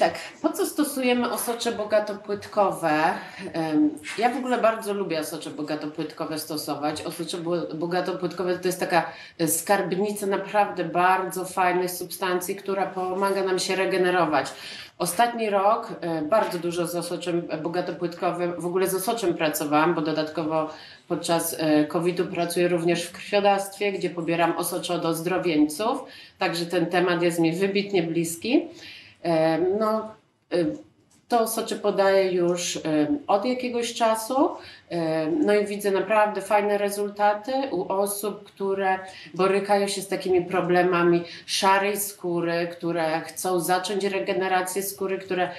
Tak, po co stosujemy osocze bogatopłytkowe? Ja w ogóle bardzo lubię osocze bogatopłytkowe stosować. Osocze bogatopłytkowe to jest taka skarbnica naprawdę bardzo fajnych substancji, która pomaga nam się regenerować. Ostatni rok e, bardzo dużo z osoczem bogatopłytkowym, w ogóle z osoczem pracowałam, bo dodatkowo podczas e, COVID-u pracuję również w krwiodawstwie, gdzie pobieram osocze od ozdrowieńców, także ten temat jest mi wybitnie bliski. No, to socze podaję już od jakiegoś czasu. No i widzę naprawdę fajne rezultaty u osób, które borykają się z takimi problemami szarej skóry, które chcą zacząć regenerację skóry, które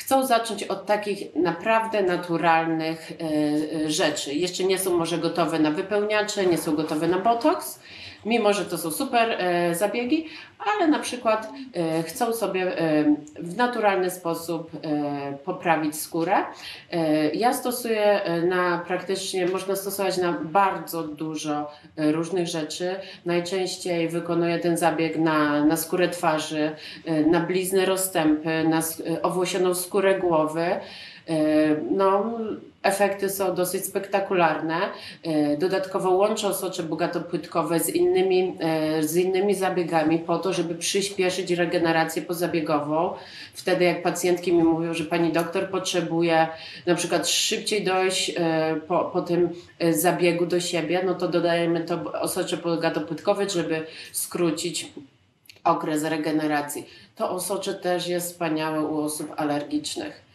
chcą zacząć od takich naprawdę naturalnych e, e, rzeczy. Jeszcze nie są może gotowe na wypełniacze, nie są gotowe na botoks, mimo że to są super e, zabiegi, ale na przykład e, chcą sobie e, w naturalny sposób poprawić skórę. Ja stosuję na praktycznie, można stosować na bardzo dużo różnych rzeczy. Najczęściej wykonuję ten zabieg na, na skórę twarzy, na blizny rozstępy, na owłosioną skórę głowy. No, efekty są dosyć spektakularne. E, dodatkowo łączą socze bogatopłytkowe z innymi, e, z innymi zabiegami po to, żeby przyspieszyć regenerację pozabiegową. Wtedy jak pacjentki mi mówią, że pani doktor potrzebuje na przykład szybciej dojść e, po, po tym zabiegu do siebie, no to dodajemy to osocze bogatopłytkowe, żeby skrócić okres regeneracji. To osocze też jest wspaniałe u osób alergicznych.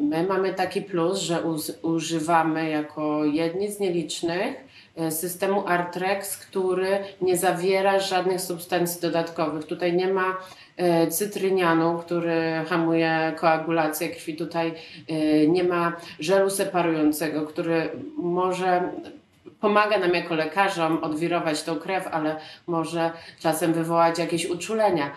My mamy taki plus, że używamy jako jedni z nielicznych e, systemu Artrex, który nie zawiera żadnych substancji dodatkowych. Tutaj nie ma e, cytrynianu, który hamuje koagulację krwi. Tutaj e, nie ma żelu separującego, który może pomaga nam jako lekarzom odwirować tą krew, ale może czasem wywołać jakieś uczulenia.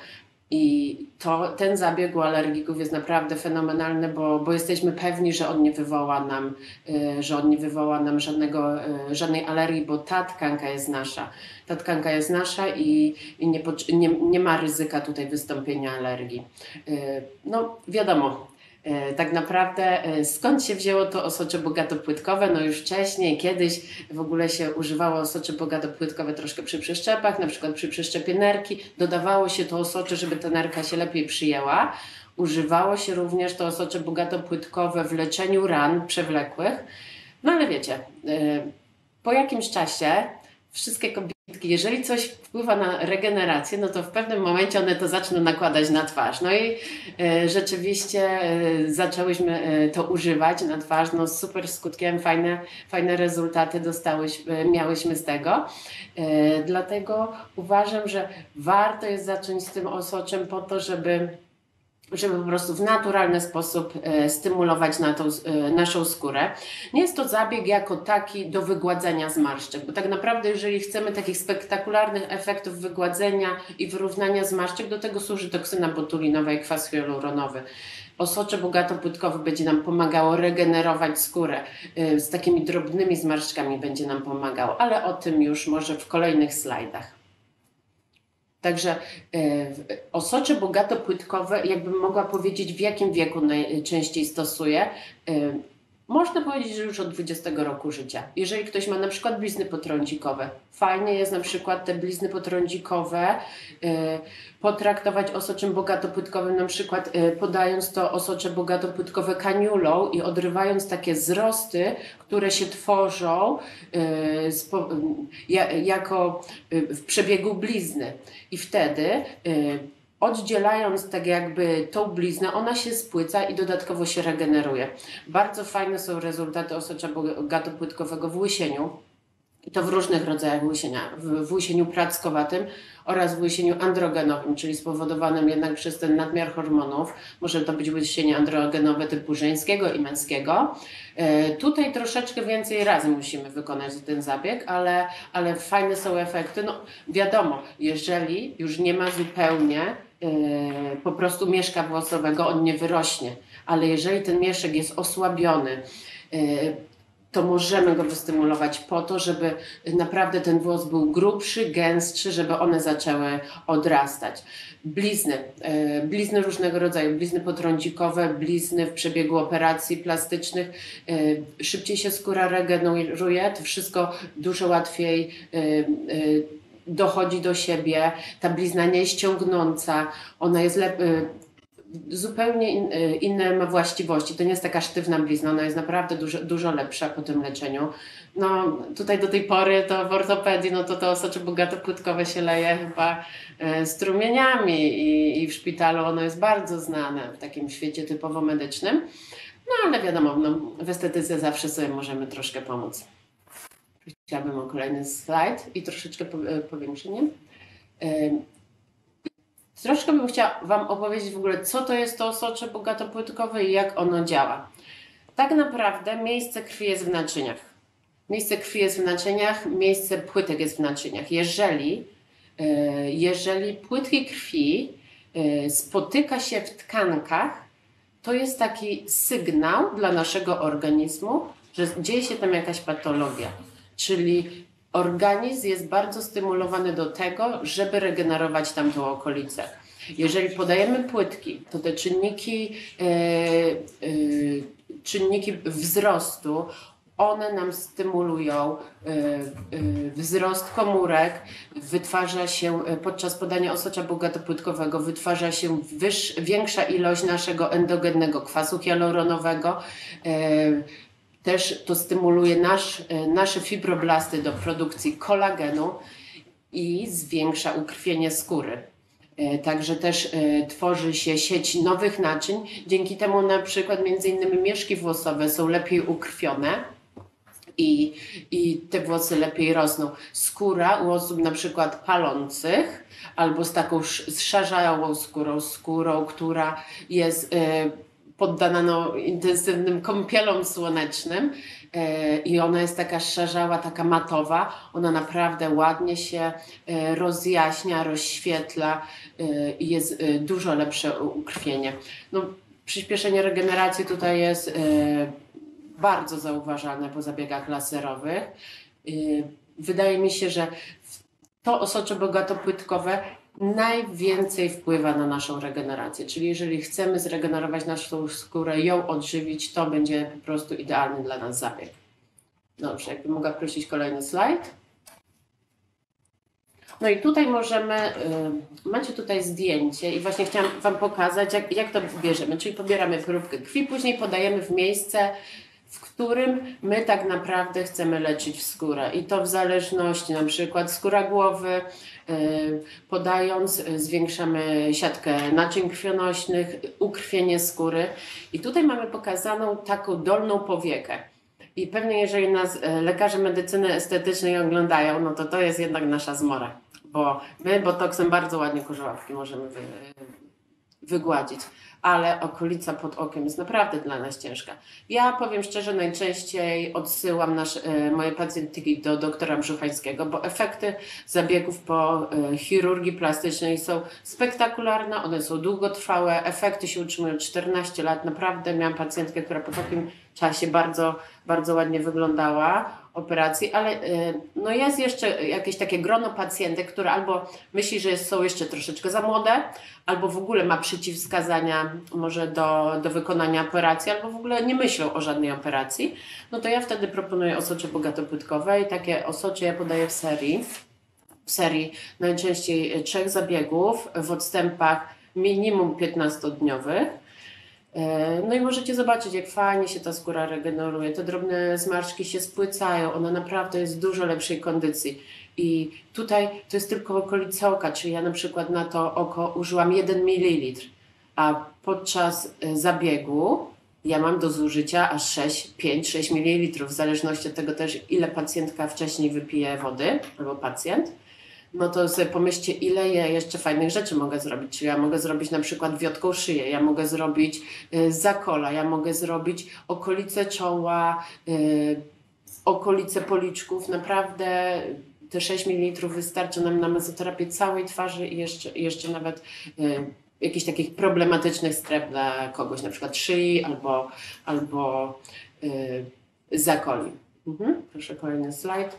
I to, ten zabieg u alergików jest naprawdę fenomenalny, bo, bo jesteśmy pewni, że on nie wywoła nam, y, że on nie wywoła nam żadnego, y, żadnej alergii, bo ta tkanka jest nasza. Ta tkanka jest nasza i, i nie, nie, nie ma ryzyka tutaj wystąpienia alergii. Y, no wiadomo, tak naprawdę e, skąd się wzięło to osocze bogatopłytkowe? No już wcześniej, kiedyś w ogóle się używało osocze bogatopłytkowe troszkę przy przeszczepach, na przykład przy przeszczepie nerki. Dodawało się to osocze, żeby ta nerka się lepiej przyjęła. Używało się również to osocze bogatopłytkowe w leczeniu ran przewlekłych. No ale wiecie, e, po jakimś czasie wszystkie kobiety, jeżeli coś wpływa na regenerację, no to w pewnym momencie one to zaczną nakładać na twarz. No i e, rzeczywiście e, zaczęłyśmy e, to używać na twarz, no z super skutkiem, fajne, fajne rezultaty dostałyśmy, miałyśmy z tego. E, dlatego uważam, że warto jest zacząć z tym osoczem po to, żeby żeby po prostu w naturalny sposób e, stymulować na tą, e, naszą skórę. Nie jest to zabieg jako taki do wygładzenia zmarszczek, bo tak naprawdę jeżeli chcemy takich spektakularnych efektów wygładzenia i wyrównania zmarszczek, do tego służy toksyna botulinowa i kwas hialuronowy. Osocze bogatopłytkowe będzie nam pomagało regenerować skórę. E, z takimi drobnymi zmarszczkami będzie nam pomagało, ale o tym już może w kolejnych slajdach. Także e, osocze bogato-płytkowe, jakbym mogła powiedzieć, w jakim wieku najczęściej stosuję, e, można powiedzieć, że już od 20 roku życia. Jeżeli ktoś ma na przykład blizny potrądzikowe, fajnie jest na przykład te blizny potrądzikowe y, potraktować osoczem bogatopłytkowym, na przykład y, podając to osocze bogatopłytkowe kaniulą i odrywając takie zrosty, które się tworzą y, spo, jako w przebiegu blizny. I wtedy oddzielając tak jakby tą bliznę, ona się spłyca i dodatkowo się regeneruje. Bardzo fajne są rezultaty osocza gatopłytkowego w łysieniu. I to w różnych rodzajach łysienia. W, w łysieniu prackowatym oraz w łysieniu androgenowym, czyli spowodowanym jednak przez ten nadmiar hormonów. Może to być łysienie androgenowe typu żeńskiego i męskiego. E, tutaj troszeczkę więcej razy musimy wykonać ten zabieg, ale, ale fajne są efekty. No wiadomo, jeżeli już nie ma zupełnie po prostu mieszka włosowego, on nie wyrośnie. Ale jeżeli ten mieszek jest osłabiony, e, to możemy go wystymulować po to, żeby naprawdę ten włos był grubszy, gęstszy, żeby one zaczęły odrastać. Blizny, e, blizny różnego rodzaju, blizny potrądzikowe, blizny w przebiegu operacji plastycznych, e, szybciej się skóra regeneruje, to wszystko dużo łatwiej e, dochodzi do siebie, ta blizna nie jest ściągnąca, ona jest lepiej zupełnie in, y, inne ma właściwości. To nie jest taka sztywna blizna, ona jest naprawdę dużo, dużo lepsza po tym leczeniu. No tutaj do tej pory to w ortopedii, no to to osocze bogato-płytkowe się leje chyba e, strumieniami i, i w szpitalu ono jest bardzo znane w takim świecie typowo medycznym. No ale wiadomo, no, w estetyce zawsze sobie możemy troszkę pomóc. Chciałabym o kolejny slajd i troszeczkę e, powiększenie. E, Troszkę bym chciała Wam opowiedzieć w ogóle, co to jest to osocze bogatopłytkowe i jak ono działa. Tak naprawdę miejsce krwi jest w naczyniach. Miejsce krwi jest w naczyniach, miejsce płytek jest w naczyniach. Jeżeli, e, jeżeli płytki krwi spotyka się w tkankach, to jest taki sygnał dla naszego organizmu, że dzieje się tam jakaś patologia. Czyli organizm jest bardzo stymulowany do tego, żeby regenerować tamtą okolicę. Jeżeli podajemy płytki, to te czynniki, e, e, czynniki wzrostu, one nam stymulują e, wzrost komórek, wytwarza się podczas podania osocza bogatopłytkowego, wytwarza się wyż, większa ilość naszego endogennego kwasu hialuronowego. Też to stymuluje nasz, nasze fibroblasty do produkcji kolagenu i zwiększa ukrwienie skóry. E, także też e, tworzy się sieć nowych naczyń. Dzięki temu na przykład między innymi mieszki włosowe są lepiej ukrwione i, i te włosy lepiej rosną. Skóra u osób na przykład palących albo z taką zszarzałą skórą, skórą, która jest e, poddana no, intensywnym kąpielom słonecznym e, i ona jest taka szarzała, taka matowa. Ona naprawdę ładnie się e, rozjaśnia, rozświetla e, i jest dużo lepsze ukrwienie. No, przyspieszenie regeneracji tutaj jest bardzo zauważalne po zabiegach laserowych. Wydaje mi się, że to osocze bogatopłytkowe najwięcej wpływa na naszą regenerację. Czyli jeżeli chcemy zregenerować naszą skórę, ją odżywić, to będzie po prostu idealny dla nas zabieg. Dobrze, jakby mogła prosić kolejny slajd. No i tutaj możemy, y, macie tutaj zdjęcie i właśnie chciałam Wam pokazać, jak, jak to bierzemy. Czyli pobieramy próbkę krwi, później podajemy w miejsce, w którym my tak naprawdę chcemy leczyć skórę. I to w zależności, na przykład skóra głowy, y, podając, y, zwiększamy siatkę naczyń krwionośnych, ukrwienie skóry. I tutaj mamy pokazaną taką dolną powiekę. I pewnie jeżeli nas y, lekarze medycyny estetycznej oglądają, no to to jest jednak nasza zmora. Bo my botoksem bardzo ładnie kurzołapki możemy wy, wygładzić ale okolica pod okiem jest naprawdę dla nas ciężka. Ja powiem szczerze, najczęściej odsyłam nasz, e, moje pacjentki do doktora Brzuchańskiego, bo efekty zabiegów po e, chirurgii plastycznej są spektakularne, one są długotrwałe, efekty się utrzymują 14 lat. Naprawdę miałam pacjentkę, która po takim czasie bardzo, bardzo ładnie wyglądała operacji, ale y, no jest jeszcze jakieś takie grono pacjentek, które albo myśli, że są jeszcze troszeczkę za młode, albo w ogóle ma przeciwwskazania może do, do wykonania operacji, albo w ogóle nie myślą o żadnej operacji, no to ja wtedy proponuję osocze bogatopłytkowe i takie osocze ja podaję w serii, w serii najczęściej trzech zabiegów w odstępach minimum 15-dniowych, E, no i możecie zobaczyć, jak fajnie się ta skóra regeneruje. Te drobne zmarszczki się spłycają, ona naprawdę jest w dużo lepszej kondycji. I tutaj to jest tylko okolica oka, czyli ja na przykład na to oko użyłam 1 ml, a podczas e, zabiegu ja mam do zużycia aż 6, 5, 6 ml, w zależności od tego też, ile pacjentka wcześniej wypije wody, albo pacjent no to sobie pomyślcie, ile ja jeszcze fajnych rzeczy mogę zrobić. Ja mogę zrobić na przykład wiotką szyję, ja mogę zrobić y, zakola, ja mogę zrobić okolice czoła, y, okolice policzków. Naprawdę te 6 ml wystarczy nam na mezoterapię całej twarzy i jeszcze, jeszcze nawet y, jakichś takich problematycznych stref dla kogoś, na przykład szyi albo, albo zakoli. Mhm, proszę kolejny slajd.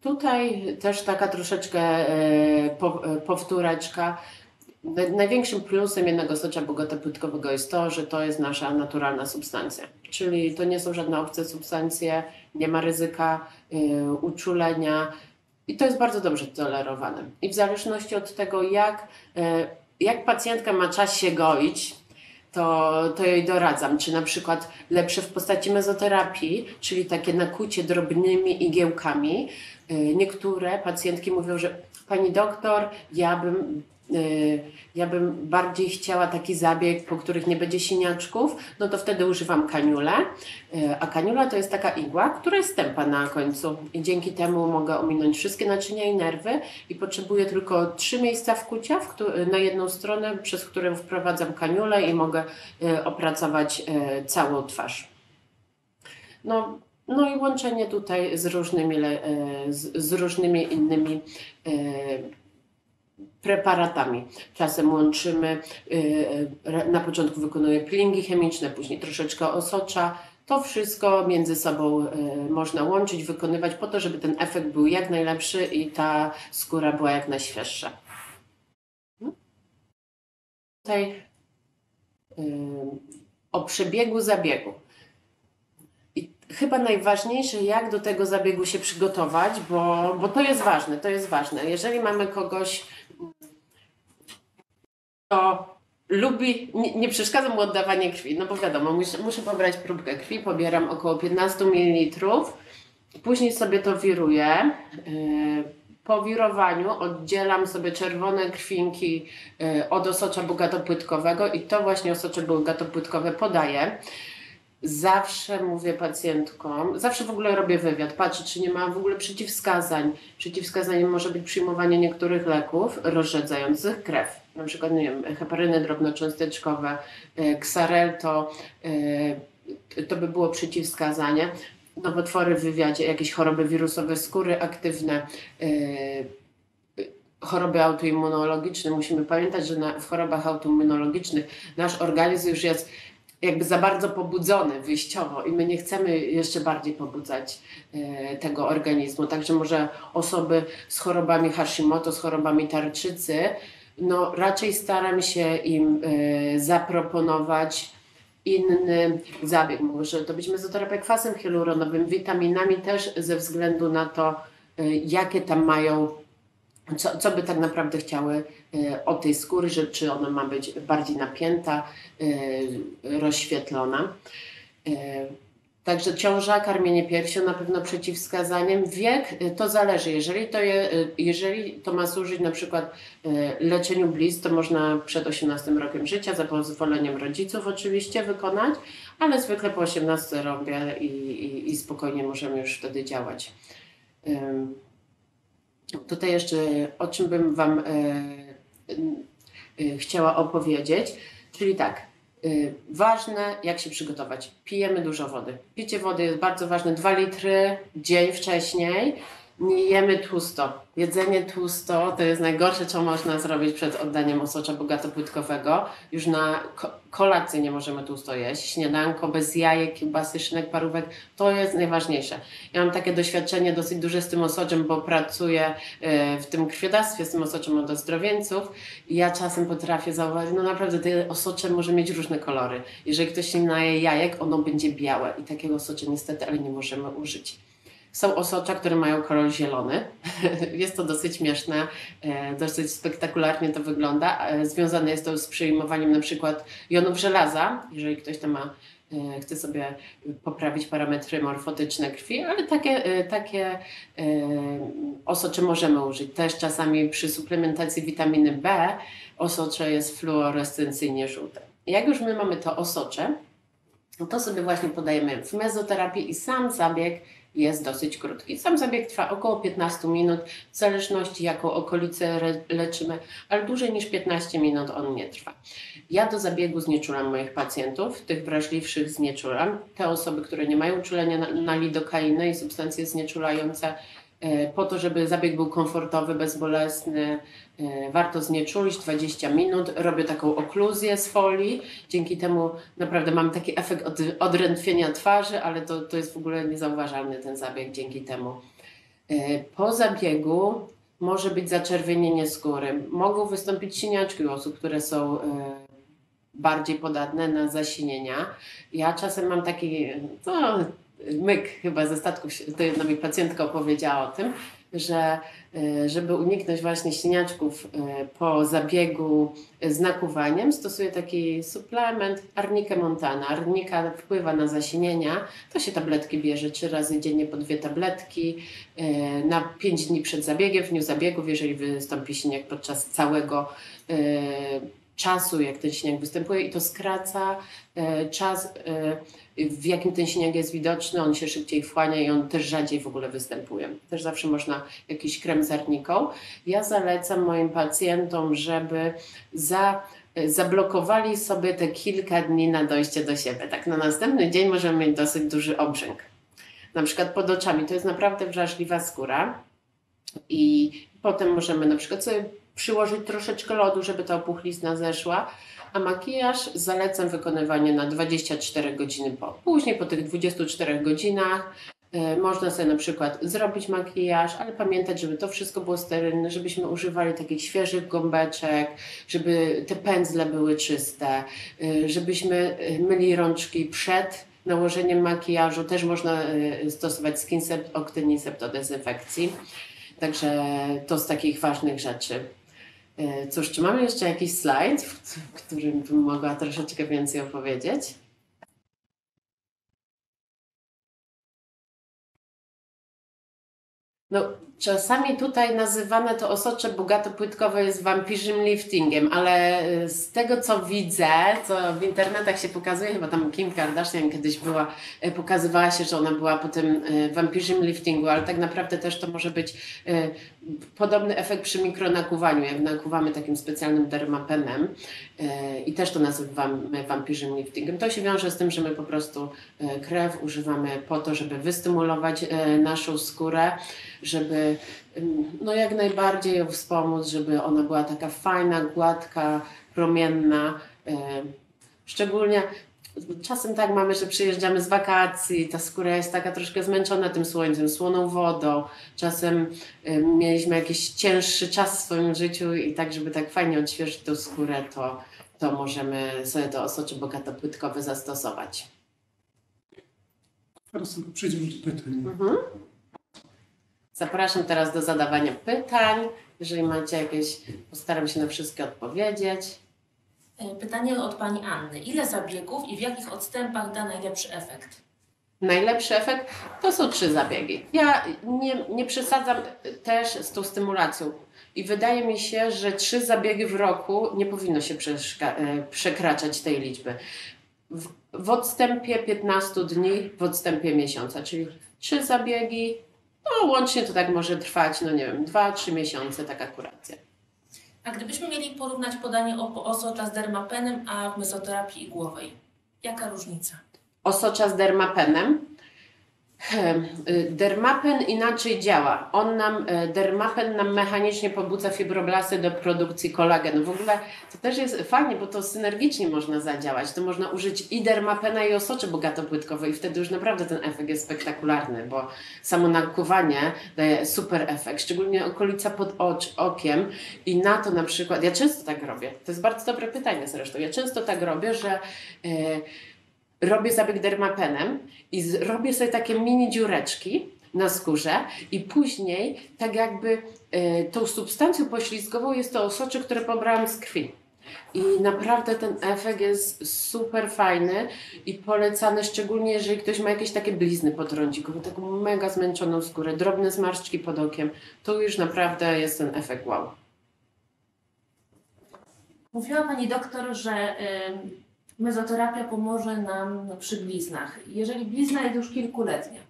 Tutaj też taka troszeczkę e, e, powtóreczka. Największym plusem jednego socza bogatopłytkowego jest to, że to jest nasza naturalna substancja. Czyli to nie są żadne obce substancje, nie ma ryzyka y, uczulenia i to jest bardzo dobrze tolerowane. I w zależności od tego, jak, jak pacjentka ma czas się goić, to, to jej doradzam. Czy na przykład lepsze w postaci mezoterapii, czyli takie nakucie drobnymi igiełkami. Y, niektóre pacjentki mówią, że pani doktor, ja bym ja bym bardziej chciała taki zabieg, po których nie będzie siniaczków, no to wtedy używam kaniulę. Y, a kaniula to jest taka igła, która jest stępa na końcu. I dzięki temu mogę ominąć wszystkie naczynia i nerwy i potrzebuję tylko trzy miejsca wkucia na jedną stronę, przez które wprowadzam kaniulę i mogę y, opracować całą twarz. No, no i łączenie tutaj z różnymi, z, z różnymi innymi preparatami. Czasem łączymy, y, y, na początku wykonuję peelingi chemiczne, później troszeczkę osocza. To wszystko między sobą y, można łączyć, wykonywać po to, żeby ten efekt był jak najlepszy i ta skóra była jak najświeższa. Tutaj o przebiegu zabiegu. Chyba najważniejsze, jak do tego zabiegu się przygotować, bo, bo to jest ważne, to jest ważne. Jeżeli mamy kogoś, to lubi, nie, nie przeszkadza mu oddawanie krwi, no bo wiadomo, muszę, muszę pobrać próbkę krwi, pobieram około 15 ml, później sobie to wiruję. Yy, po wirowaniu oddzielam sobie czerwone krwinki yy, od osocza bogatopłytkowego i to właśnie osocze bogatopłytkowe podaję. Zawsze mówię pacjentkom, zawsze w ogóle robię wywiad, patrzę, czy nie ma w ogóle przeciwwskazań. Przeciwwskazaniem może być przyjmowanie niektórych leków rozrzedzających krew na przykład nie wiem, heparyny drobnocząsteczkowe, ksarelto, e, to by było przeciwwskazanie. Nowotwory w wywiadzie, jakieś choroby wirusowe skóry aktywne, e, choroby autoimmunologiczne. Musimy pamiętać, że na, w chorobach autoimmunologicznych nasz organizm już jest jakby za bardzo pobudzony wyjściowo i my nie chcemy jeszcze bardziej pobudzać e, tego organizmu. Także może osoby z chorobami Hashimoto, z chorobami tarczycy, no raczej staram się im y, zaproponować inny zabieg. Może to być mezoterapia kwasem hialuronowym, witaminami też ze względu na to, y, jakie tam mają, co, co by tak naprawdę chciały y, od tej skóry, że czy ona ma być bardziej napięta, rozświetlona. Także ciąża, karmienie piersią na pewno przeciwwskazaniem. Wiek y, to zależy. Jeżeli to, je, y, jeżeli to ma służyć na przykład y, leczeniu blizn, to można przed 18 rokiem życia, za pozwoleniem rodziców oczywiście wykonać, ale zwykle po 18 robię i, i, i spokojnie możemy już wtedy działać. Tutaj jeszcze o czym bym Wam chciała opowiedzieć, czyli tak, ważne, jak się przygotować. Pijemy dużo wody. Picie wody jest bardzo ważne. Dwa litry dzień wcześniej nie jemy tłusto. Jedzenie tłusto to jest najgorsze, co można zrobić przed oddaniem osocza bogatopłytkowego. Już na kolację nie możemy tłusto jeść. Śniadanko bez jajek, kiełbasy, szynek, parówek to jest najważniejsze. Ja mam takie doświadczenie dosyć duże z tym osoczem, bo pracuję e, w tym krwiodawstwie z tym osoczem od ozdrowieńców i ja czasem potrafię zauważyć, no naprawdę te osocze może mieć różne kolory. Jeżeli ktoś się naje jajek, ono będzie białe i takiego osocza niestety, ale nie możemy użyć. Są osocza, które mają kolor zielony. Jest to dosyć śmieszne, e, dosyć spektakularnie to wygląda. E, związane jest to z przyjmowaniem na przykład jonów żelaza, jeżeli ktoś tam ma e, chce sobie poprawić parametry morfotyczne krwi, ale takie, takie osocze możemy użyć. Też czasami przy suplementacji witaminy B osocze jest fluorescencyjnie żółte. Jak już my mamy to osocze, to sobie właśnie podajemy w mezoterapii i sam zabieg jest dosyć krótki. Sam zabieg trwa około 15 minut, w zależności jaką okolicę leczymy, ale dłużej niż 15 minut on nie trwa. Ja do zabiegu znieczulam moich pacjentów, tych wrażliwszych znieczulam. Te osoby, które nie mają uczulenia na, na lidokainę i substancje znieczulające, po to, żeby zabieg był komfortowy, bezbolesny, e, warto znieczulić 20 minut. Robię taką okluzję z folii. Dzięki temu naprawdę mam taki efekt od, odrętwienia twarzy, ale to, to jest w ogóle niezauważalny ten zabieg dzięki temu. Po zabiegu może być zaczerwienienie skóry. Mogą wystąpić siniaczki u osób, które są bardziej podatne na zasinienia. Ja czasem mam taki, no, myk chyba ze statków, to jedna mi pacjentka opowiedziała o tym, że e, żeby uniknąć właśnie siniaczków e, po zabiegu z nakuwaniem, stosuję taki suplement Arnika montana. Arnika wpływa na zasinienia, to się tabletki bierze trzy razy dziennie po dwie tabletki e, na pięć dni przed zabiegiem, w dniu zabiegów, jeżeli wystąpi siniak podczas całego czasu, jak ten siniak występuje i to skraca e, czas, e, w jakim ten siniak jest widoczny, on się szybciej wchłania i on też rzadziej w ogóle występuje. Też zawsze można jakiś krem z arniką. Ja zalecam moim pacjentom, żeby za e, zablokowali sobie te kilka dni na dojście do siebie. Tak na następny dzień możemy mieć dosyć duży obrzęk. Na przykład pod oczami to jest naprawdę wrażliwa skóra i potem możemy na przykład sobie przyłożyć troszeczkę lodu, żeby ta opuchlizna zeszła. A makijaż zalecam wykonywanie na 24 godziny po. Później po tych 24 godzinach y, można sobie na przykład zrobić makijaż, ale pamiętać, żeby to wszystko było sterylne, żebyśmy używali takich świeżych gąbeczek, żeby te pędzle były czyste, y, żebyśmy y, myli rączki przed nałożeniem makijażu. Też można stosować Skincept, Octynicept do dezynfekcji. Także to z takich ważnych rzeczy. E, cóż, czy mamy jeszcze jakiś slajd, w którym bym mogła troszeczkę więcej opowiedzieć? No, czasami tutaj nazywane to osocze bogato-płytkowe jest vampirzym liftingiem, ale y, z tego co widzę, co w internetach się pokazuje, chyba tam Kim Kardashian kiedyś była, y, pokazywała się, że ona była po tym vampirzym liftingu, ale tak naprawdę też to może być y, podobny efekt przy mikronakuwaniu, jak nakuwamy takim specjalnym dermapenem i też to nazywamy vampirzym liftingiem. To się wiąże z tym, że my po prostu krew używamy po to, żeby wystymulować naszą skórę, żeby no jak najbardziej ją wspomóc, żeby ona była taka fajna, gładka, promienna. Szczególnie czasem tak mamy, że przyjeżdżamy z wakacji, ta skóra jest taka troszkę zmęczona tym słońcem, słoną wodą. Czasem mieliśmy jakiś cięższy czas w swoim życiu i tak, żeby tak fajnie odświeżyć tą skórę, to, to możemy sobie to osocze bogatopłytkowe zastosować. Teraz przejdziemy do pytań. Mhm. Zapraszam teraz do zadawania pytań. Jeżeli macie jakieś, postaram się na wszystkie odpowiedzieć. E, pytanie od Pani Anny. Ile zabiegów i w jakich odstępach da najlepszy efekt? Najlepszy efekt to są trzy zabiegi. Ja nie, nie przesadzam też z tą stymulacją. I wydaje mi się, że trzy zabiegi w roku nie powinno się e, przekraczać tej liczby. W, w odstępie 15 dni, w odstępie miesiąca, czyli trzy zabiegi, no łącznie to tak może trwać, no nie wiem, 2-3 miesiące taka kuracja. A gdybyśmy mieli porównać podanie osocza z dermapenem, a w mezoterapii igłowej, jaka różnica? Osocza z dermapenem dermapen inaczej działa. On nam, y, dermapen nam mechanicznie pobudza fibroblasty do produkcji kolagenu. W ogóle to też jest fajnie, bo to synergicznie można zadziałać. To można użyć i dermapena i osocze bogatopłytkowe i wtedy już naprawdę ten efekt jest spektakularny, bo samo nakuwanie daje super efekt, szczególnie okolica pod ocz, okiem i na to na przykład, ja często tak robię, to jest bardzo dobre pytanie zresztą, ja często tak robię, że yy, robię zabieg dermapenem i robię sobie takie mini dziureczki na skórze i później tak jakby y, tą substancją poślizgową jest to osocze, które pobrałam z krwi. I naprawdę ten efekt jest super fajny i polecany, szczególnie jeżeli ktoś ma jakieś takie blizny pod rądziką, taką mega zmęczoną skórę, drobne zmarszczki pod okiem, to już naprawdę jest ten efekt wow. Mówiła Pani doktor, że mezoterapia pomoże nam przy bliznach. Jeżeli blizna jest już kilkuletnia,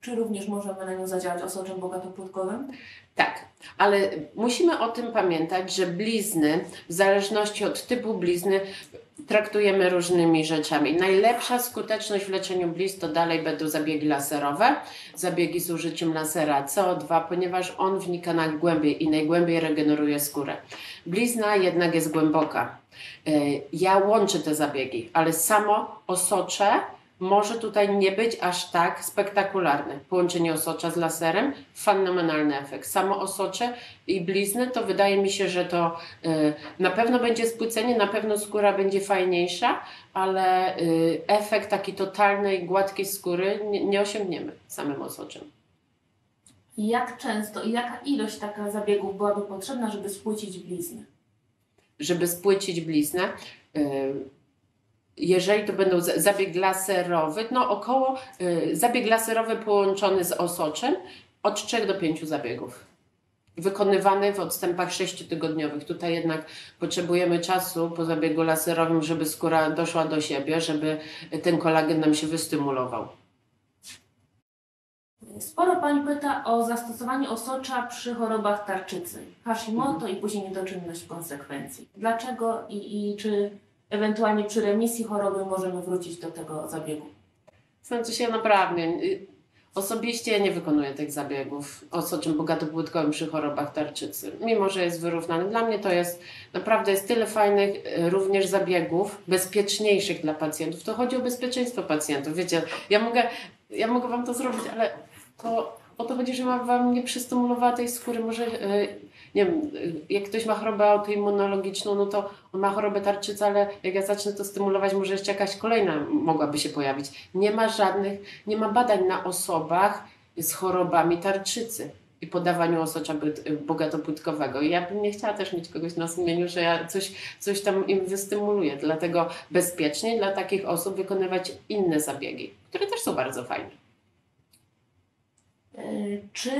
czy również możemy na nią zadziałać osoczem bogatopłytkowym? Tak, ale musimy o tym pamiętać, że blizny, w zależności od typu blizny, traktujemy różnymi rzeczami. Najlepsza skuteczność w leczeniu blizn to dalej będą zabiegi laserowe, zabiegi z użyciem lasera CO2, ponieważ on wnika na głębiej i najgłębiej regeneruje skórę. Blizna jednak jest głęboka. E, Ja łączę te zabiegi, ale samo osocze może tutaj nie być aż tak spektakularne. Połączenie osocza z laserem, fenomenalny efekt. Samo osocze i blizny, to wydaje mi się, że to y, na pewno będzie spłycenie, na pewno skóra będzie fajniejsza, ale y, efekt taki totalnej, gładkiej skóry nie, nie osiągniemy samym osoczem. Jak często i jaka ilość taka zabiegów byłaby potrzebna, żeby spłycić blizny? Żeby spłycić bliznę, y, jeżeli to będą za- zabieg laserowy, no około y, zabieg laserowy połączony z osoczem od 3 do 5 zabiegów. Wykonywany w odstępach 6-tygodniowych. Tutaj jednak potrzebujemy czasu po zabiegu laserowym, żeby skóra doszła do siebie, żeby ten kolagen nam się wystymulował. Sporo Pani pyta o zastosowanie osocza przy chorobach tarczycy, Hashimoto i później niedoczynność konsekwencji. Dlaczego i, i czy ewentualnie przy remisji choroby możemy wrócić do tego zabiegu? Znaczy się naprawdę. y, Osobiście nie wykonuję tych zabiegów osoczym bogatopłytkowym przy chorobach tarczycy, mimo że jest wyrównany. Dla mnie to jest naprawdę jest tyle fajnych y, również zabiegów, bezpieczniejszych dla pacjentów. To chodzi o bezpieczeństwo pacjentów. Wiecie, ja mogę, ja mogę Wam to zrobić, ale to o to chodzi, że ma Wam nie przystymulowała tej skóry. Może, y, nie wiem, jak ktoś ma chorobę autoimmunologiczną, no to on ma chorobę tarczycy, ale jak ja zacznę to stymulować, może jeszcze jakaś kolejna mogłaby się pojawić. Nie ma żadnych, nie ma badań na osobach z chorobami tarczycy i podawaniu osocza bogatopłytkowego. Ja bym nie chciała też mieć kogoś na sumieniu, że ja coś, coś tam im wystymuluję. Dlatego bezpiecznie dla takich osób wykonywać inne zabiegi, które też są bardzo fajne. Y, Czy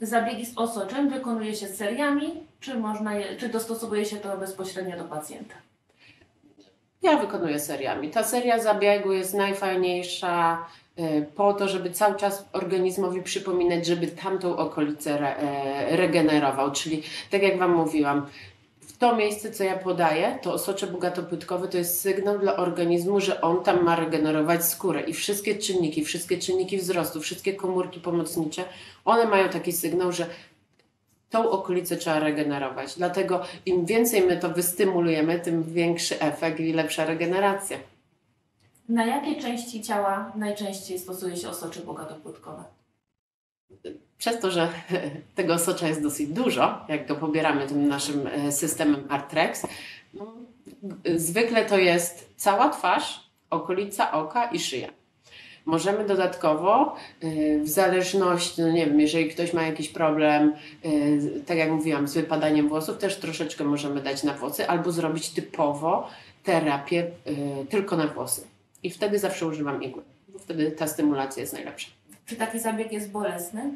zabiegi z osoczem wykonuje się seriami, czy, można je, czy dostosowuje się to bezpośrednio do pacjenta? Ja wykonuję seriami. Ta seria zabiegu jest najfajniejsza y, po to, żeby cały czas organizmowi przypominać, żeby tamtą okolicę re, e, regenerował. Czyli tak jak Wam mówiłam, to miejsce, co ja podaję, to osocze bogatopłytkowe to jest sygnał dla organizmu, że on tam ma regenerować skórę. I wszystkie czynniki, wszystkie czynniki wzrostu, wszystkie komórki pomocnicze, one mają taki sygnał, że tą okolicę trzeba regenerować. Dlatego im więcej my to wystymulujemy, tym większy efekt i lepsza regeneracja. Na jakie części ciała najczęściej stosuje się osocze bogatopłytkowe? Przez to, że tego osocza jest dosyć dużo, jak go pobieramy tym naszym e, systemem Artrex, no, zwykle to jest cała twarz, okolica oka i szyja. Możemy dodatkowo, y, w zależności, no nie wiem, jeżeli ktoś ma jakiś problem, y, tak jak mówiłam, z wypadaniem włosów, też troszeczkę możemy dać na włosy, albo zrobić typowo terapię tylko na włosy. I wtedy zawsze używam igły, bo wtedy ta stymulacja jest najlepsza. Czy taki zabieg jest bolesny?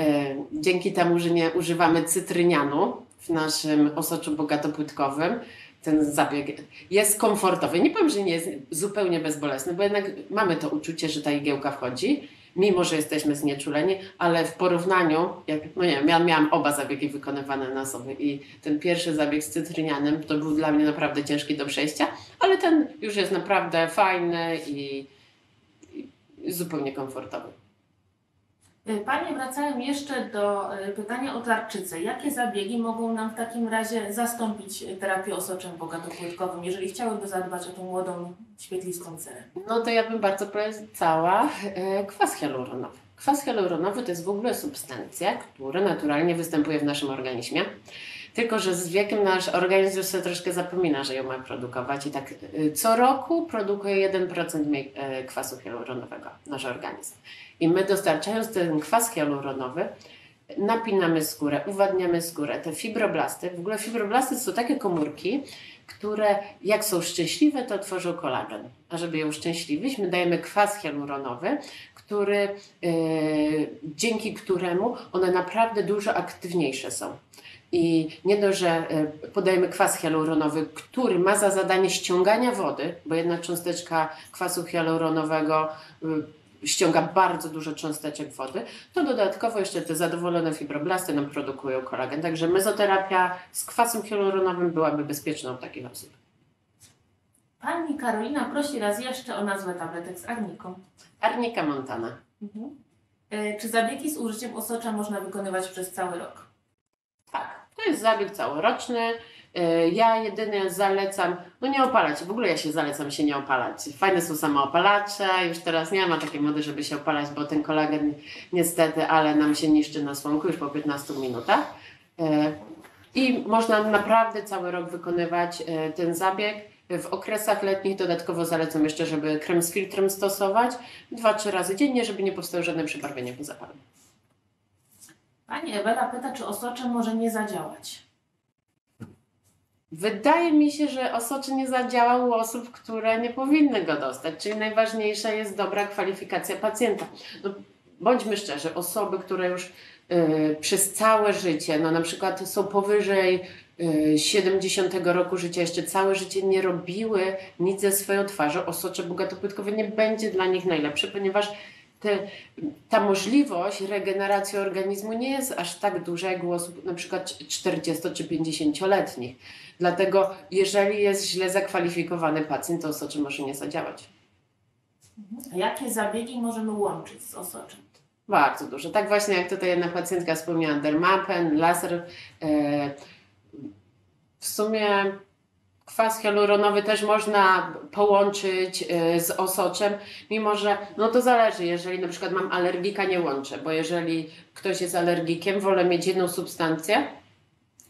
E, dzięki temu, że nie używamy cytrynianu w naszym osoczu bogatopłytkowym, ten zabieg jest komfortowy. Nie powiem, że nie jest zupełnie bezbolesny, bo jednak mamy to uczucie, że ta igiełka wchodzi, mimo że jesteśmy znieczuleni, ale w porównaniu, jak, no nie wiem, miałam oba zabiegi wykonywane na sobie i ten pierwszy zabieg z cytrynianem to był dla mnie naprawdę ciężki do przejścia, ale ten już jest naprawdę fajny i, i zupełnie komfortowy. Y, Panie wracają jeszcze do y, pytania o tarczycę. Jakie zabiegi mogą nam w takim razie zastąpić y, terapię osoczem bogatopłytkowym, jeżeli chciałyby zadbać o tą młodą, świetlistą cerę? No to ja bym bardzo polecała e, kwas hialuronowy. Kwas hialuronowy to jest w ogóle substancja, która naturalnie występuje w naszym organizmie. Tylko, że z wiekiem nasz organizm już sobie troszkę zapomina, że ją ma produkować i tak e, co roku produkuje 1% mniej e, kwasu hialuronowego nasz organizm. I my dostarczając ten kwas hialuronowy, napinamy skórę, uwadniamy skórę. Te fibroblasty, w ogóle fibroblasty są takie komórki, które jak są szczęśliwe, to tworzą kolagen. A żeby ją uszczęśliwić, my dajemy kwas hialuronowy, który, e, dzięki któremu one naprawdę dużo aktywniejsze są. I nie dość, że e, podajemy kwas hialuronowy, który ma za zadanie ściągania wody, bo jedna cząsteczka kwasu hialuronowego y, ściąga bardzo dużo cząsteczek wody, to dodatkowo jeszcze te zadowolone fibroblasty nam produkują kolagen. Także mezoterapia z kwasem hialuronowym byłaby bezpieczna u takich osób. Pani Karolina prosi raz jeszcze o nazwę tabletek z arniką. Arnika montana. Mhm. E, Czy zabiegi z użyciem osocza można wykonywać przez cały rok? To jest zabieg całoroczny. Y, Ja jedynie zalecam, no nie opalać, w ogóle ja się zalecam się nie opalać. Fajne są samoopalacze, już teraz nie ma takiej mody, żeby się opalać, bo ten kolagen niestety, ale nam się niszczy na słonku już po 15 minutach. Y, I można naprawdę cały rok wykonywać y, ten zabieg. W okresach letnich dodatkowo zalecam jeszcze, żeby krem z filtrem stosować dwa, trzy razy dziennie, żeby nie powstało żadne przebarwienie po zapaleniu. Pani Ewela pyta, czy osocze może nie zadziałać. Wydaje mi się, że osocze nie zadziałał u osób, które nie powinny go dostać, czyli najważniejsza jest dobra kwalifikacja pacjenta. No, bądźmy szczerzy, osoby, które już y, przez całe życie, no na przykład są powyżej y, 70 roku życia, jeszcze całe życie nie robiły nic ze swoją twarzą, osocze bogatopłytkowe nie będzie dla nich najlepsze, ponieważ te, ta możliwość regeneracji organizmu nie jest aż tak duża jak u osób na przykład 40 czy 50-letnich. Dlatego jeżeli jest źle zakwalifikowany pacjent, to osocze może nie zadziałać. A jakie zabiegi możemy łączyć z osoczem? Bardzo dużo. Tak właśnie jak tutaj jedna pacjentka wspomniała, dermapen, laser. E, w sumie kwas hialuronowy też można połączyć e, z osoczem, mimo że no to zależy, jeżeli na przykład mam alergika, nie łączę, bo jeżeli ktoś jest alergikiem, wolę mieć jedną substancję,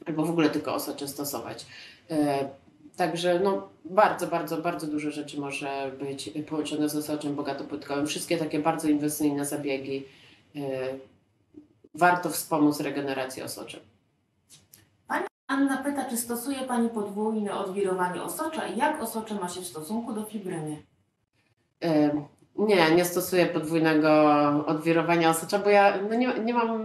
albo w ogóle tylko osocze stosować. E, Także no, bardzo, bardzo, bardzo dużo rzeczy może być połączone z osoczem bogatopłytkowym. Wszystkie takie bardzo inwestycyjne zabiegi. e, Warto wspomóc regenerację osoczem. Anna pyta, czy stosuje Pani podwójne odwirowanie osocza i jak osocze ma się w stosunku do fibryny? Nie, nie stosuję podwójnego odwirowania osocza, bo ja no nie, nie mam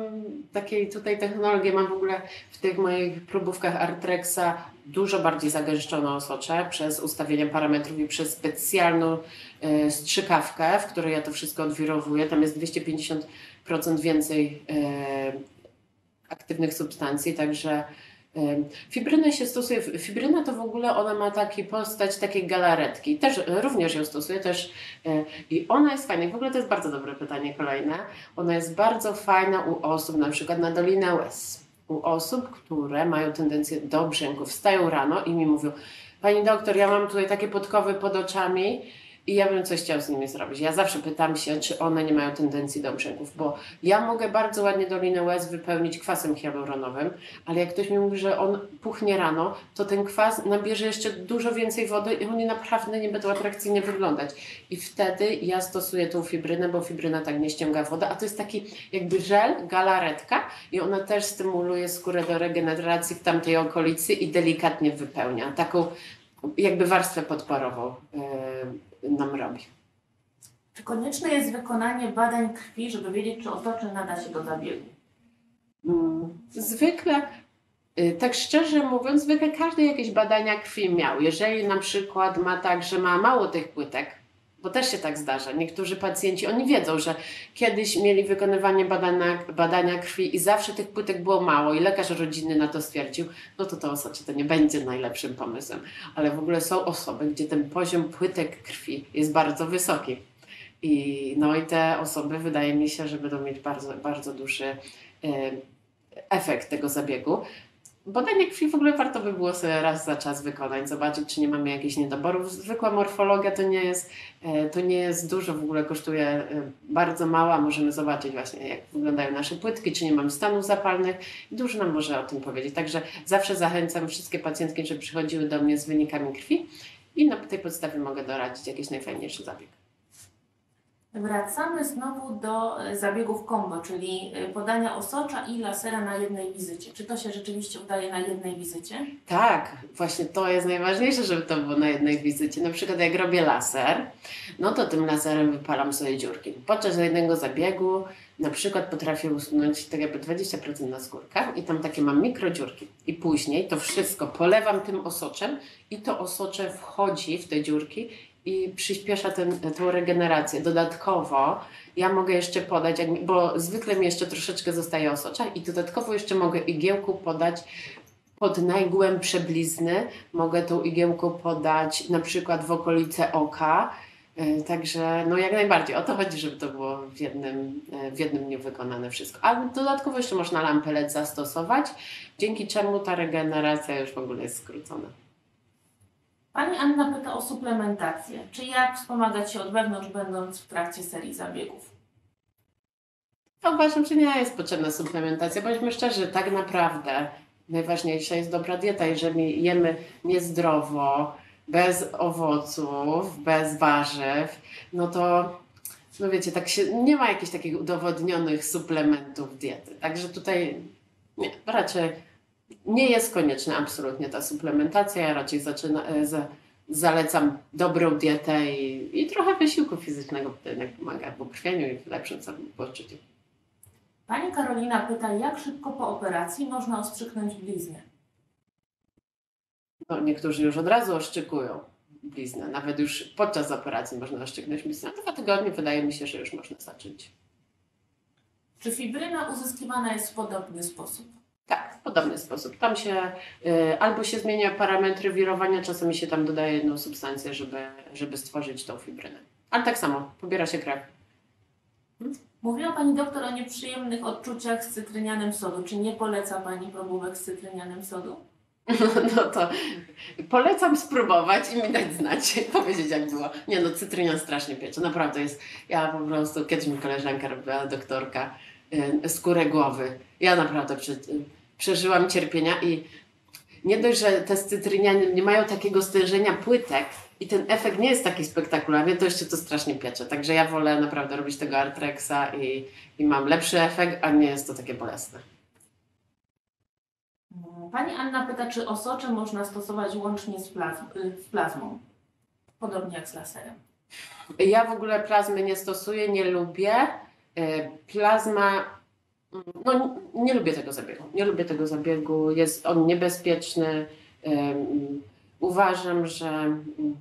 takiej tutaj technologii. Mam w ogóle w tych moich próbówkach Artrexa dużo bardziej zagęszczone osocze przez ustawienie parametrów i przez specjalną e, strzykawkę, w której ja to wszystko odwirowuję. Tam jest 250% więcej e, aktywnych substancji, także Fibrynę się stosuje, fibryna to w ogóle ona ma taki postać takiej galaretki, też również ją stosuję też e, i ona jest fajna. W ogóle to jest bardzo dobre pytanie kolejne. Ona jest bardzo fajna u osób na przykład na Dolinę Łez. U osób, które mają tendencję do brzęków, wstają rano i mi mówią Pani doktor, ja mam tutaj takie podkowy pod oczami i ja bym coś chciał z nimi zrobić. Ja zawsze pytam się, czy one nie mają tendencji do brzęków, bo ja mogę bardzo ładnie Dolinę Łez wypełnić kwasem hialuronowym, ale jak ktoś mi mówi, że on puchnie rano, to ten kwas nabierze jeszcze dużo więcej wody i oni naprawdę nie będą atrakcyjnie wyglądać. I wtedy ja stosuję tą fibrynę, bo fibryna tak nie ściąga wody, a to jest taki jakby żel, galaretka i ona też stymuluje skórę do regeneracji w tamtej okolicy i delikatnie wypełnia. Taką jakby warstwę podporową nam robi. Czy konieczne jest wykonanie badań krwi, żeby wiedzieć, czy osocze nada się do zabiegu? Mm, Zwykle, y, tak szczerze mówiąc, zwykle każdy jakieś badania krwi miał. Jeżeli na przykład ma tak, że ma mało tych płytek, bo też się tak zdarza. Niektórzy pacjenci, oni wiedzą, że kiedyś mieli wykonywanie badania, badania krwi i zawsze tych płytek było mało i lekarz rodzinny na to stwierdził, no to to osocze to nie będzie najlepszym pomysłem. Ale w ogóle są osoby, gdzie ten poziom płytek krwi jest bardzo wysoki. I, no i te osoby wydaje mi się, że będą mieć bardzo, bardzo duży e, efekt tego zabiegu. Badanie krwi w ogóle warto by było sobie raz za czas wykonać, zobaczyć, czy nie mamy jakichś niedoborów. Zwykła morfologia to nie jest, e, to nie jest dużo, w ogóle kosztuje e, bardzo mało, a możemy zobaczyć właśnie, jak wyglądają nasze płytki, czy nie mamy stanów zapalnych. Dużo nam może o tym powiedzieć. Także zawsze zachęcam wszystkie pacjentki, żeby przychodziły do mnie z wynikami krwi i na tej podstawie mogę doradzić jakiś najfajniejszy zabieg. Wracamy znowu do e, zabiegów combo, czyli e, podania osocza i lasera na jednej wizycie. Czy to się rzeczywiście udaje na jednej wizycie? Tak, właśnie to jest najważniejsze, żeby to było na jednej wizycie. Na przykład jak robię laser, no to tym laserem wypalam sobie dziurki. Podczas jednego zabiegu na przykład potrafię usunąć tak jakby 20% na skórkach i tam takie mam mikrodziurki. I później to wszystko polewam tym osoczem i to osocze wchodzi w te dziurki i przyspiesza ten, tą regenerację. Dodatkowo ja mogę jeszcze podać, bo zwykle mi jeszcze troszeczkę zostaje osocza i dodatkowo jeszcze mogę igiełku podać pod najgłębsze blizny. Mogę tą igiełką podać na przykład w okolice oka. E, Także no jak najbardziej o to chodzi, żeby to było w jednym, e, w jednym dniu wykonane wszystko. A dodatkowo jeszcze można lampę LED zastosować, dzięki czemu ta regeneracja już w ogóle jest skrócona. Pani Anna pyta o suplementację. Czy jak wspomagać się od wewnątrz, będąc w trakcie serii zabiegów? Ja uważam, że nie jest potrzebna suplementacja. Bądźmy szczerzy, tak naprawdę najważniejsza jest dobra dieta. Jeżeli jemy niezdrowo, bez owoców, bez warzyw, no to no wiecie, tak się, nie ma jakichś takich udowodnionych suplementów diety. Także tutaj nie, raczej nie jest konieczna absolutnie ta suplementacja. Ja raczej zaczyna, e, za, zalecam dobrą dietę i, i trochę wysiłku fizycznego, bo to jednak pomaga w ukrwieniu i w lepszym samopoczuciu. Pani Karolina pyta, jak szybko po operacji można ostrzyknąć bliznę? No, niektórzy już od razu oszczekują bliznę. Nawet już podczas operacji można oszczyknąć bliznę. Dwa tygodnie wydaje mi się, że już można zacząć. Czy fibryna uzyskiwana jest w podobny sposób? Tak, w podobny sposób. Tam się y, albo się zmienia parametry wirowania, czasami się tam dodaje jedną substancję, żeby, żeby stworzyć tą fibrynę. Ale tak samo, pobiera się krew. Mówiła Pani doktor o nieprzyjemnych odczuciach z cytrynianem sodu. Czy nie poleca Pani probówek z cytrynianem sodu? No to polecam spróbować i mi dać znać, powiedzieć jak było. Nie no, cytrynian strasznie piecze, naprawdę jest. Ja po prostu, kiedyś mi koleżanka robiła, doktorka, y, skórę głowy. Ja naprawdę prze, y, przeżyłam cierpienia i nie dość, że te z cytrynianem nie mają takiego stężenia płytek i ten efekt nie jest taki spektakularny, to jeszcze to strasznie piecze. Także ja wolę naprawdę robić tego Artrexa i, i mam lepszy efekt, a nie jest to takie bolesne. Pani Anna pyta, czy osocze można stosować łącznie z, plazm, y, plazmą? Podobnie jak z laserem. Ja w ogóle plazmy nie stosuję, nie lubię. E, Plazma, no nie lubię tego zabiegu. Nie lubię tego zabiegu, jest on niebezpieczny. Uważam, że mm,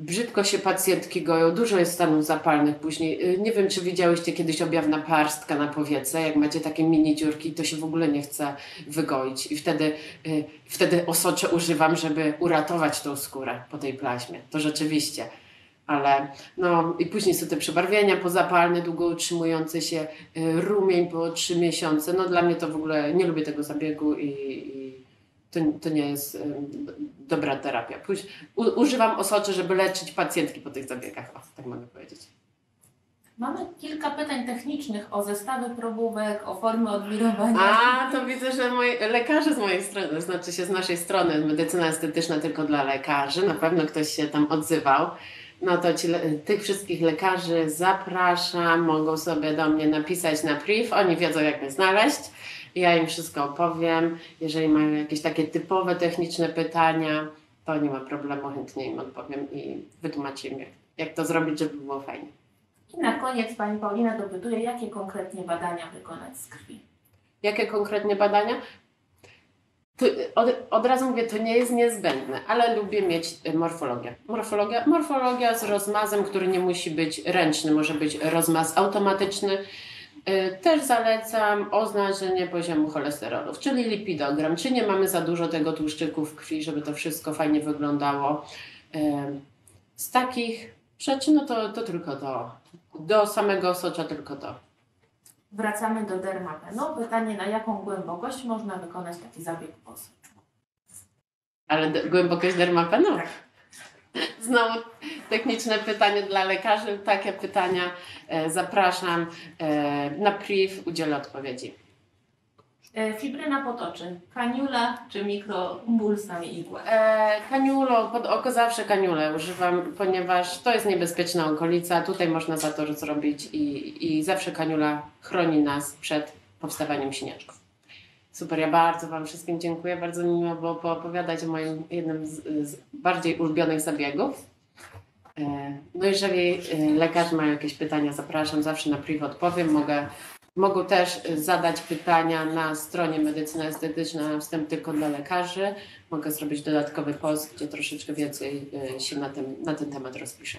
brzydko się pacjentki goją, dużo jest stanów zapalnych później. Y, Nie wiem, czy widziałyście kiedyś objawna parstka na powiece, jak macie takie mini dziurki, to się w ogóle nie chce wygoić i wtedy, y, wtedy osocze używam, żeby uratować tą skórę po tej plaźmie. To rzeczywiście. Ale no i później są te przebarwienia pozapalne, długo utrzymujące się, y, rumień po trzy miesiące. No dla mnie to w ogóle, nie lubię tego zabiegu i, i to, to nie jest ym, dobra terapia. Póź, u, używam osoczy, żeby leczyć pacjentki po tych zabiegach, o, tak mogę powiedzieć. Mamy kilka pytań technicznych o zestawy probówek, o formy odwirowania. A, to widzę, że moi, lekarze z mojej strony, znaczy się z naszej strony, medycyna estetyczna tylko dla lekarzy, na pewno ktoś się tam odzywał. No to ci, tych wszystkich lekarzy zapraszam, mogą sobie do mnie napisać na priv, oni wiedzą jak mnie znaleźć. Ja im wszystko opowiem. Jeżeli mają jakieś takie typowe techniczne pytania, to nie ma problemu, chętnie im odpowiem i wytłumaczę im, jak, jak to zrobić, żeby było fajnie. I na koniec Pani Paulina dopytuje, jakie konkretnie badania wykonać z krwi. Jakie konkretnie badania? To, od, od razu mówię, to nie jest niezbędne, ale lubię mieć y, morfologię. Morfologia, morfologia z rozmazem, który nie musi być ręczny, może być rozmaz automatyczny. Y, Też zalecam oznaczenie poziomu cholesterolów, czyli lipidogram, czy nie mamy za dużo tego tłuszczyku w krwi, żeby to wszystko fajnie wyglądało. Y, Z takich rzeczy, no to, to tylko to. Do samego osocza tylko to. Wracamy do dermapenu. Pytanie, na jaką głębokość można wykonać taki zabieg w osoczu? Ale głębokość dermapenu? Tak. Znowu techniczne pytanie dla lekarzy. Takie pytania e, zapraszam e, na priv, udzielę odpowiedzi. E, Fibryna potoczy. Kaniula czy mikroimpulsami igłę? E, kaniulą, pod oko zawsze kaniulę używam, ponieważ to jest niebezpieczna okolica. Tutaj można zator zrobić i, i zawsze kaniula chroni nas przed powstawaniem siniaczków. Super, ja bardzo Wam wszystkim dziękuję. Bardzo mi miło było poopowiadać o moim jednym z, z bardziej ulubionych zabiegów. E, No jeżeli e, lekarze mają jakieś pytania, zapraszam, zawsze na priv odpowiem. Mogę, mogą też e, zadać pytania na stronie medycyna estetyczna, wstęp tylko dla lekarzy. Mogę zrobić dodatkowy post, gdzie troszeczkę więcej e, się na, tym, na ten temat rozpiszę.